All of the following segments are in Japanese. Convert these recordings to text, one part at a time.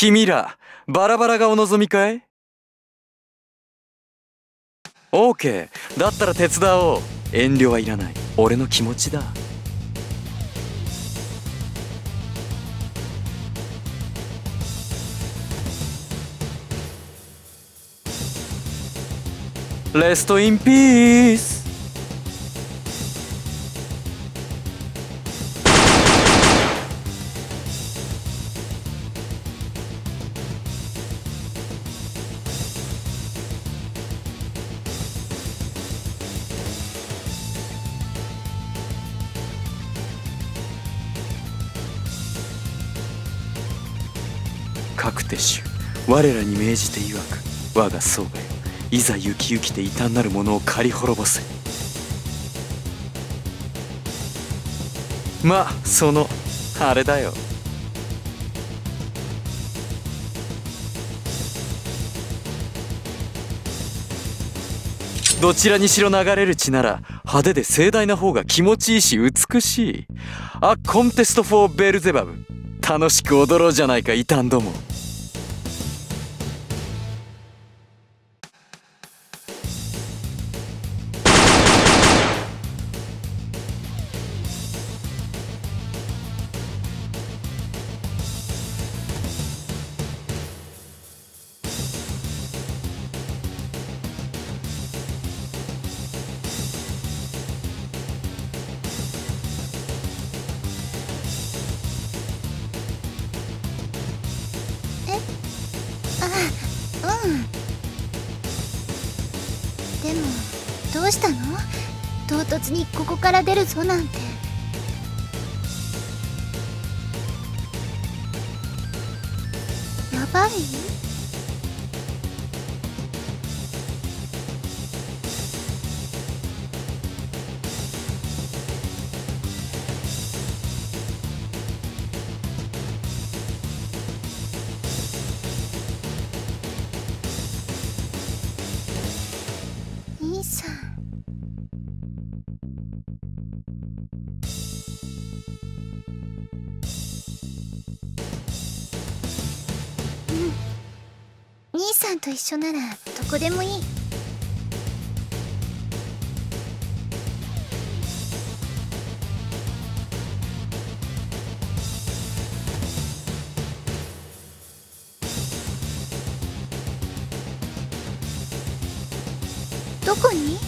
君らバラバラがお望みかい ?OK だったら手伝おう。遠慮はいらない。俺の気持ちだ。レストインピース我らに命じて曰く我が僧がよいざ雪行きて異端なる者を狩り滅ぼせ。まあそのあれだよ。どちらにしろ流れる血なら派手で盛大な方が気持ちいいし美しい。あコンテスト・フォー・ベルゼバブ。楽しく踊ろうじゃないか異端ども。唐突にここから出るぞなんて。んと一緒ならどこでもいい。どこに？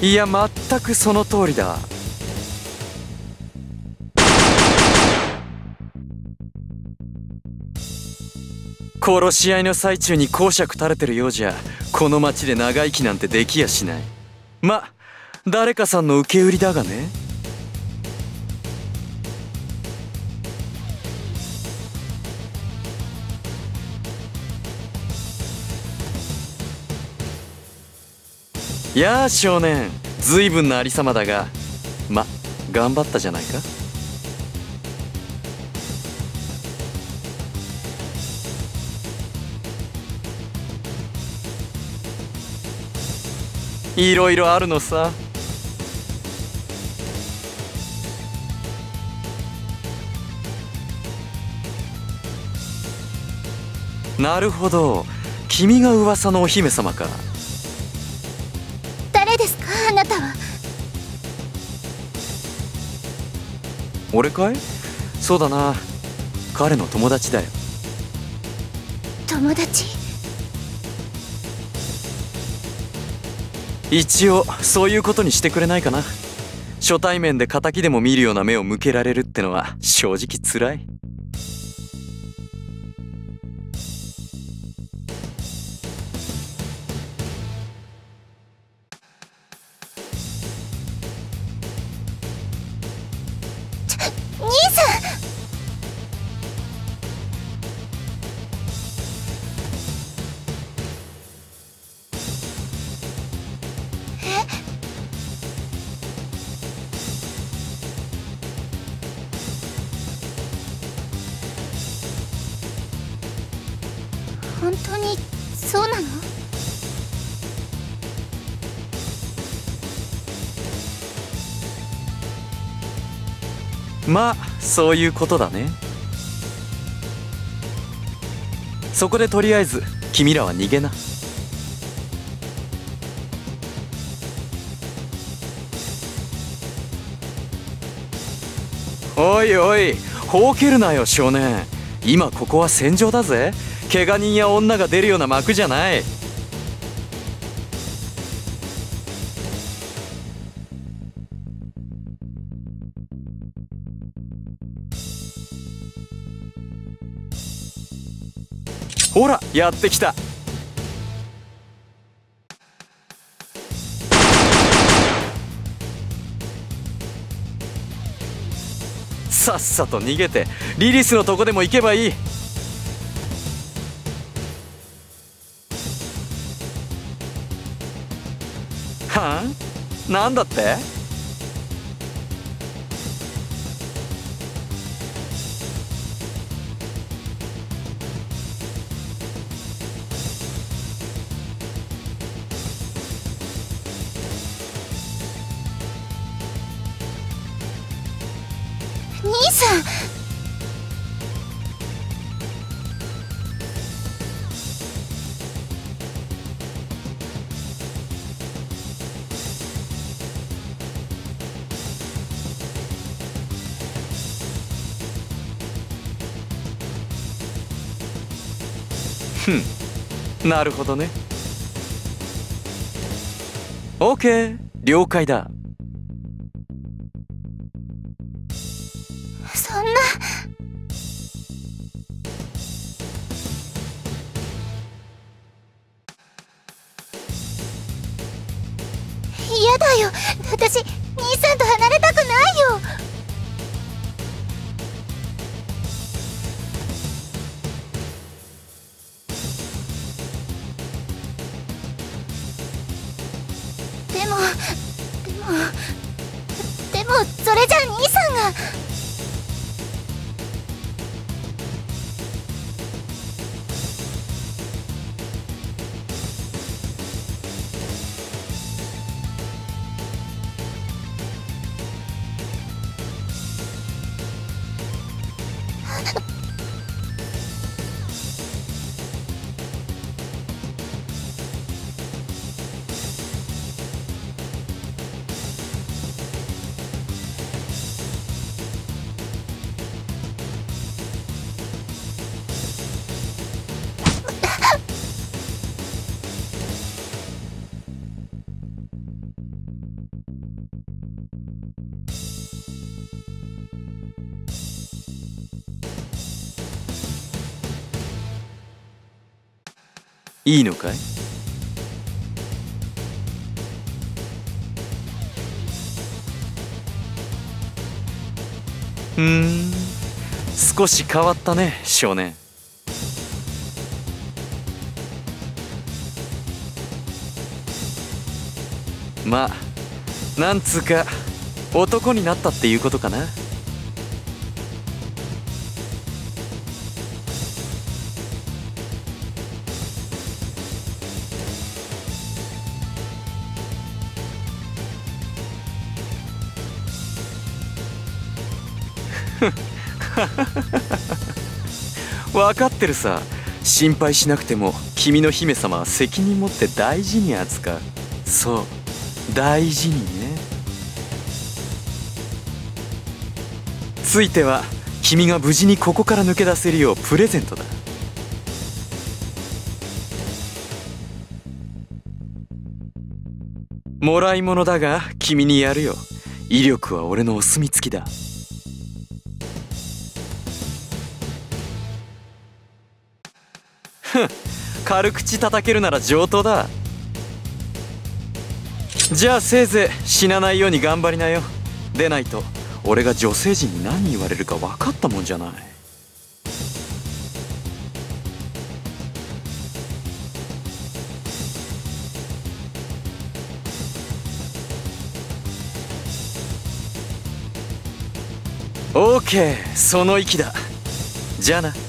いや全くその通りだ。殺し合いの最中に公爵垂れてるようじゃこの町で長生きなんてできやしない。ま誰かさんの受け売りだがね。やあ少年。随分なありさまだがま頑張ったじゃないか。いろいろあるのさ。なるほど。君が噂のお姫様か。俺かい？そうだな。彼の友達だよ。友達？一応そういうことにしてくれないかな。初対面で敵でも見るような目を向けられるってのは正直つらい本当にそうなの？まあそういうことだね。そこでとりあえず君らは逃げな。おいおいほうけるなよ少年。今ここは戦場だぜ。怪我人や女が出るような幕じゃない。ほらやってきた。さっさと逃げてリリスのとこでも行けばいい。はあなんだって？兄さんなるほどね。OK 了解だ。そんな。嫌だよ。私兄さんと離れたくないよ。え?いいのかい？ふん少し変わったね少年。まあなんつうか男になったっていうことかな？分かってるさ。心配しなくても君の姫様は責任持って大事に扱う。そう。大事にねついては君が無事にここから抜け出せるようプレゼントだ。もらい物だが君にやるよ。威力は俺のお墨付きだ。軽口叩けるなら上等だ。じゃあせいぜい死なないように頑張りなよ。でないと。俺が女性陣に何言われるか分かったもんじゃない。オーケーその息だ。じゃあな。